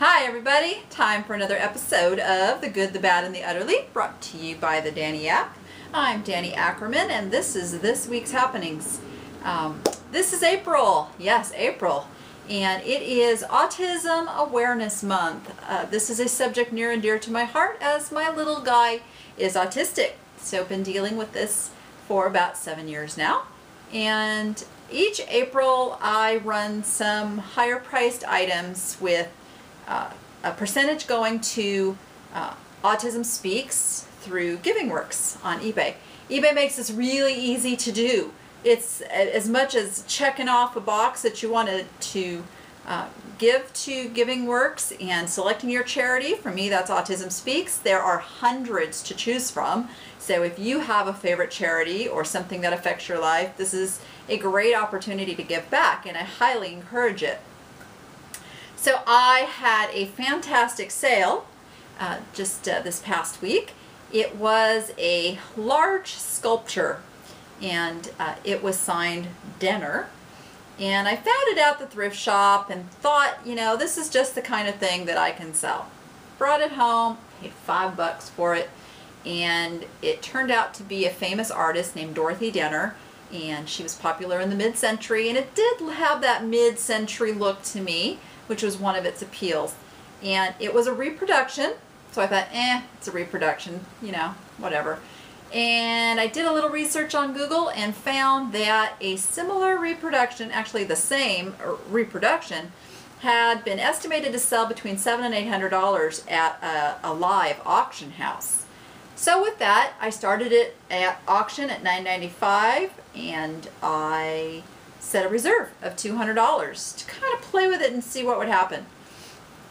Hi everybody, time for another episode of The Good, the Bad, and the Udderly, brought to you by the Danni app. I'm Danni Ackerman and this is this week's happenings. Um, this is April, yes, April, and it is Autism Awareness Month. Uh, this is a subject near and dear to my heart as my little guy is autistic. So I've been dealing with this for about seven years now. And each April I run some higher priced items with uh, a percentage going to uh, Autism Speaks through Giving Works on eBay. eBay makes this really easy to do. It's as much as checking off a box that you wanted to uh, give to Giving Works and selecting your charity. For me, that's Autism Speaks. There are hundreds to choose from. So if you have a favorite charity or something that affects your life, this is a great opportunity to give back and I highly encourage it. So I had a fantastic sale uh, just uh, this past week. It was a large sculpture and uh, it was signed Denner. And I found it at the thrift shop and thought, you know, this is just the kind of thing that I can sell. Brought it home, paid five bucks for it, and it turned out to be a famous artist named Dorothy Denner and she was popular in the mid-century and it did have that mid-century look to me which was one of its appeals. And it was a reproduction, so I thought, eh, it's a reproduction, you know, whatever. And I did a little research on Google and found that a similar reproduction, actually the same uh, reproduction, had been estimated to sell between seven and eight hundred dollars at a, a, live auction house. So with that, I started it at auction at $9.95 and I set a reserve of $200 to kind of play with it and see what would happen.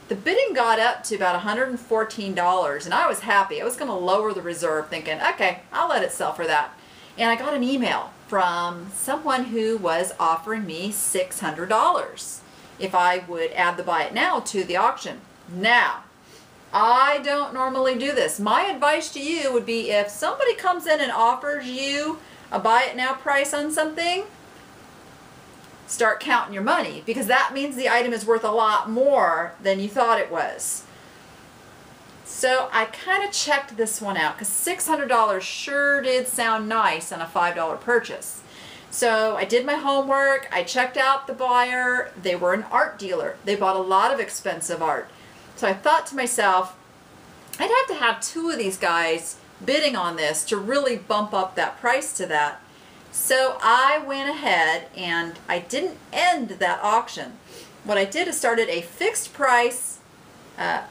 The bidding got up to about $114 and I was happy. I was going to lower the reserve thinking, okay, I'll let it sell for that. And I got an email from someone who was offering me $600 if I would add the buy it now to the auction. Now, I don't normally do this. My advice to you would be if somebody comes in and offers you a buy it now price on something, start counting your money because that means the item is worth a lot more than you thought it was. So I kind of checked this one out because $600 sure did sound nice on a $5 purchase. So I did my homework, I checked out the buyer, they were an art dealer. They bought a lot of expensive art. So I thought to myself, I'd have to have two of these guys bidding on this to really bump up that price to that. So I went ahead and I didn't end that auction. What I did is started a fixed price uh,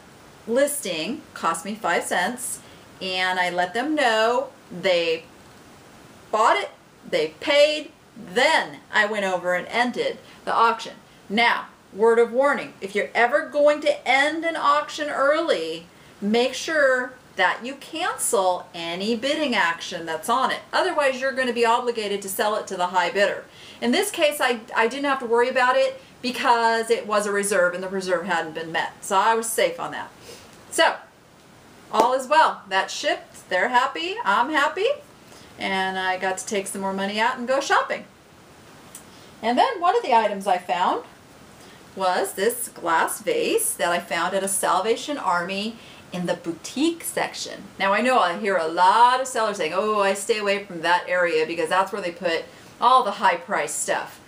listing, cost me five cents, and I let them know they bought it, they paid, then I went over and ended the auction. Now, word of warning, if you're ever going to end an auction early, make sure that you cancel any bidding action that's on it. Otherwise, you're going to be obligated to sell it to the high bidder. In this case, I, I didn't have to worry about it because it was a reserve and the reserve hadn't been met. So I was safe on that. So, all is well. That shipped. They're happy. I'm happy. And I got to take some more money out and go shopping. And then one of the items I found was this glass vase that I found at a Salvation Army in the boutique section. Now I know I hear a lot of sellers saying, oh, I stay away from that area because that's where they put all the high price stuff.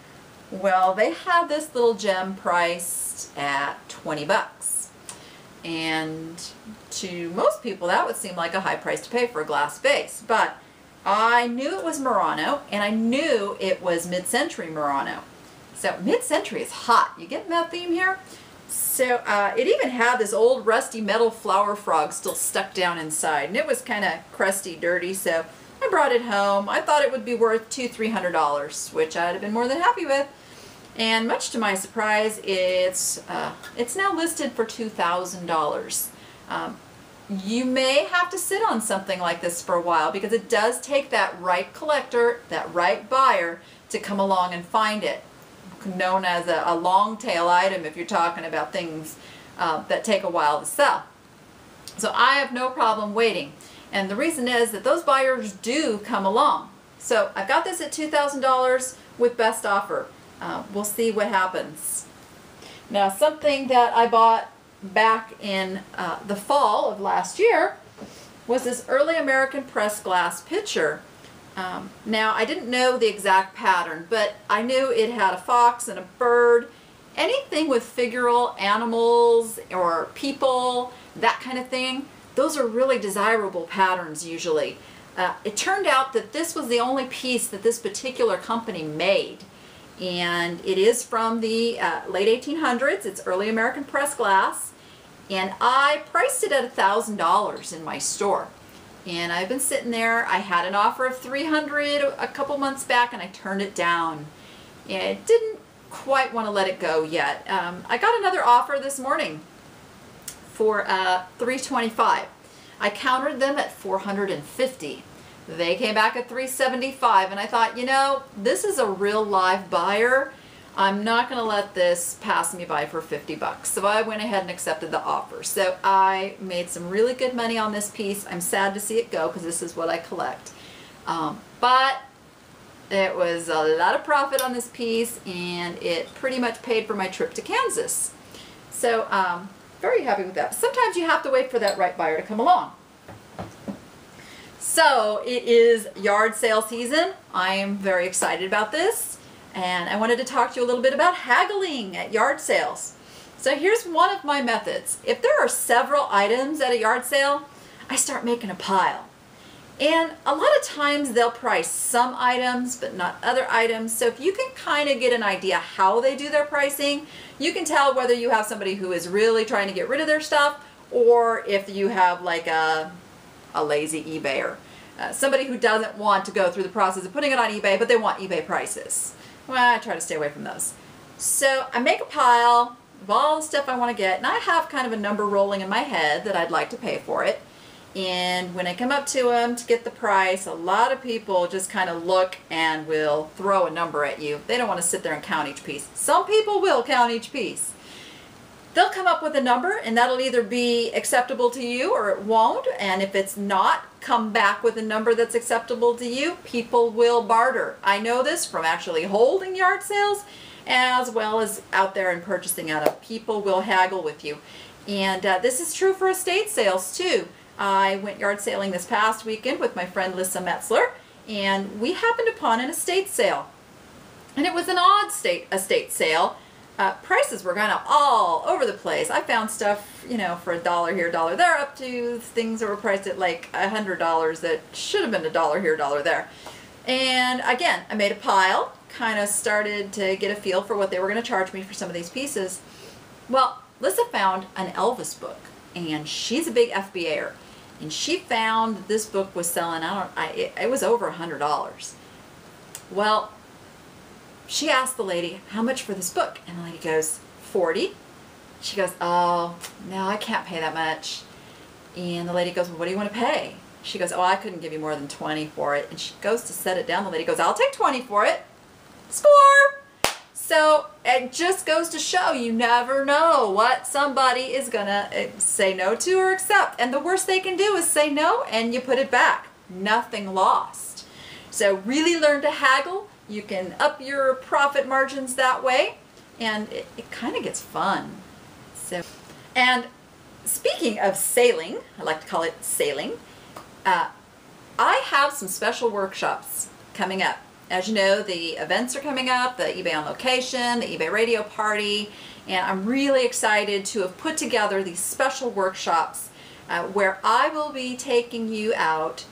Well, they have this little gem priced at 20 bucks. And to most people that would seem like a high price to pay for a glass vase. But I knew it was Murano and I knew it was mid-century Murano. So mid-century is hot. You get that theme here? So uh, it even had this old rusty metal flower frog still stuck down inside. And it was kind of crusty, dirty, so I brought it home. I thought it would be worth two, three hundred dollars, which I'd have been more than happy with. And much to my surprise, it's uh, it's now listed for two thousand um, dollars. You may have to sit on something like this for a while because it does take that right collector, that right buyer to come along and find it known as a, a long tail item if you're talking about things uh, that take a while to sell. So I have no problem waiting. And the reason is that those buyers do come along. So I've got this at $2,000 with best offer. Uh, we'll see what happens. Now something that I bought back in uh, the fall of last year was this early American pressed glass pitcher. Um, now, I didn't know the exact pattern, but I knew it had a fox and a bird. Anything with figural animals or people, that kind of thing, those are really desirable patterns usually. Uh, it turned out that this was the only piece that this particular company made. And it is from the uh, late 1800s. It's early American pressed glass. And I priced it at $1,000 in my store. And I've been sitting there. I had an offer of 300 a couple months back and I turned it down. And I didn't quite want to let it go yet. Um, I got another offer this morning for uh, 325 I countered them at 450 they came back at 375 and I thought, you know, this is a real live buyer. I'm not going to let this pass me by for 50 bucks. So I went ahead and accepted the offer. So I made some really good money on this piece. I'm sad to see it go because this is what I collect. Um, but it was a lot of profit on this piece and it pretty much paid for my trip to Kansas. So um, very happy with that. Sometimes you have to wait for that right buyer to come along. So it is yard sale season. I am very excited about this and I wanted to talk to you a little bit about haggling at yard sales. So here's one of my methods. If there are several items at a yard sale, I start making a pile. And a lot of times they'll price some items but not other items. So if you can kind of get an idea how they do their pricing, you can tell whether you have somebody who is really trying to get rid of their stuff or if you have like a, a lazy eBayer. Uh, somebody who doesn't want to go through the process of putting it on eBay, but they want eBay prices. Well, I try to stay away from those. So I make a pile of all the stuff I want to get, and I have kind of a number rolling in my head that I'd like to pay for it. And when I come up to them to get the price, a lot of people just kind of look and will throw a number at you. They don't want to sit there and count each piece. Some people will count each piece they'll come up with a number and that'll either be acceptable to you or it won't. And if it's not, come back with a number that's acceptable to you. People will barter. I know this from actually holding yard sales as well as out there and purchasing out of. People will haggle with you. And uh, this is true for estate sales too. I went yard sailing this past weekend with my friend Lisa Metzler and we happened upon an estate sale. And it was an odd state estate sale uh, prices were kind of all over the place. I found stuff, you know, for a dollar here, dollar there, up to things that were priced at like a hundred dollars that should have been a dollar here, dollar there. And again, I made a pile, kind of started to get a feel for what they were going to charge me for some of these pieces. Well, Lissa found an Elvis book, and she's a big FBAer, and she found this book was selling. I don't. I it, it was over a hundred dollars. Well, she asked the lady, how much for this book? And the lady goes, 40. She goes, oh, no, I can't pay that much. And the lady goes, well, what do you want to pay? She goes, oh, I couldn't give you more than 20 for it. And she goes to set it down. The lady goes, I'll take 20 for it. Score! So it just goes to show you never know what somebody is going to eh, say no to or accept. And the worst they can do is say no and you put it back. Nothing lost. So really learn to haggle you can up your profit margins that way, and it, it kind of gets fun. So, and speaking of sailing, I like to call it sailing, uh, I have some special workshops coming up. As you know, the events are coming up, the eBay on location, the eBay radio party, and I'm really excited to have put together these special workshops uh, where I will be taking you out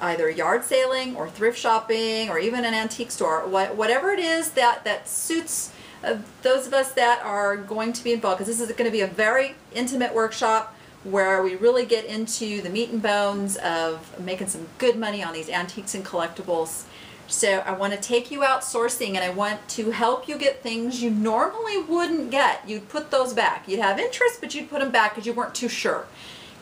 either yard sailing or thrift shopping or even an antique store, what, whatever it is that, that suits uh, those of us that are going to be involved, because this is going to be a very intimate workshop where we really get into the meat and bones of making some good money on these antiques and collectibles. So I want to take you out sourcing and I want to help you get things you normally wouldn't get. You'd put those back. You'd have interest, but you'd put them back because you weren't too sure.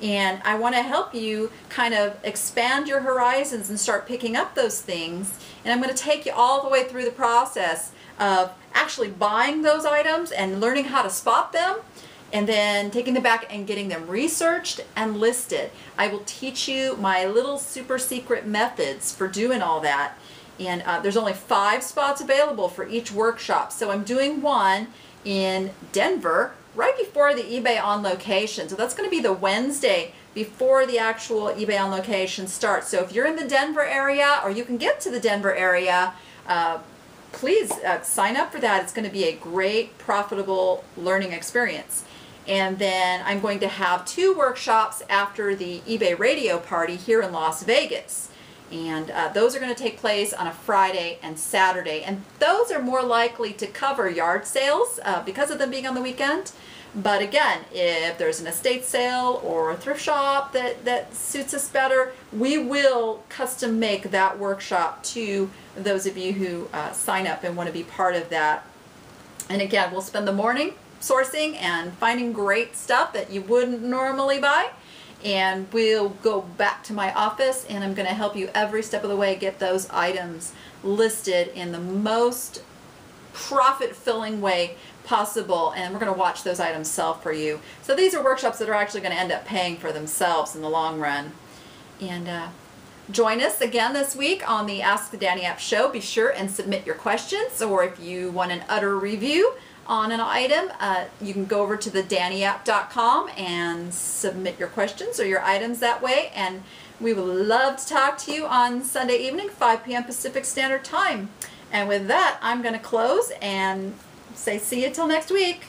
And I want to help you kind of expand your horizons and start picking up those things. And I'm going to take you all the way through the process of actually buying those items and learning how to spot them and then taking them back and getting them researched and listed. I will teach you my little super secret methods for doing all that. And uh, there's only five spots available for each workshop. So I'm doing one in Denver right before the eBay on location. So that's going to be the Wednesday before the actual eBay on location starts. So if you're in the Denver area or you can get to the Denver area, uh, please uh, sign up for that. It's going to be a great, profitable learning experience. And then I'm going to have two workshops after the eBay radio party here in Las Vegas. And uh, those are going to take place on a Friday and Saturday. And those are more likely to cover yard sales uh, because of them being on the weekend. But again, if there's an estate sale or a thrift shop that, that suits us better, we will custom make that workshop to those of you who uh, sign up and want to be part of that. And again, we'll spend the morning sourcing and finding great stuff that you wouldn't normally buy and we'll go back to my office and I'm going to help you every step of the way get those items listed in the most profit filling way possible and we're going to watch those items sell for you. So these are workshops that are actually going to end up paying for themselves in the long run. And uh, join us again this week on the Ask the Danni App show. Be sure and submit your questions or if you want an utter review on an item, uh, you can go over to the danniapp.com and submit your questions or your items that way. And we would love to talk to you on Sunday evening, 5 p.m. Pacific Standard Time. And with that, I'm going to close and say see you till next week.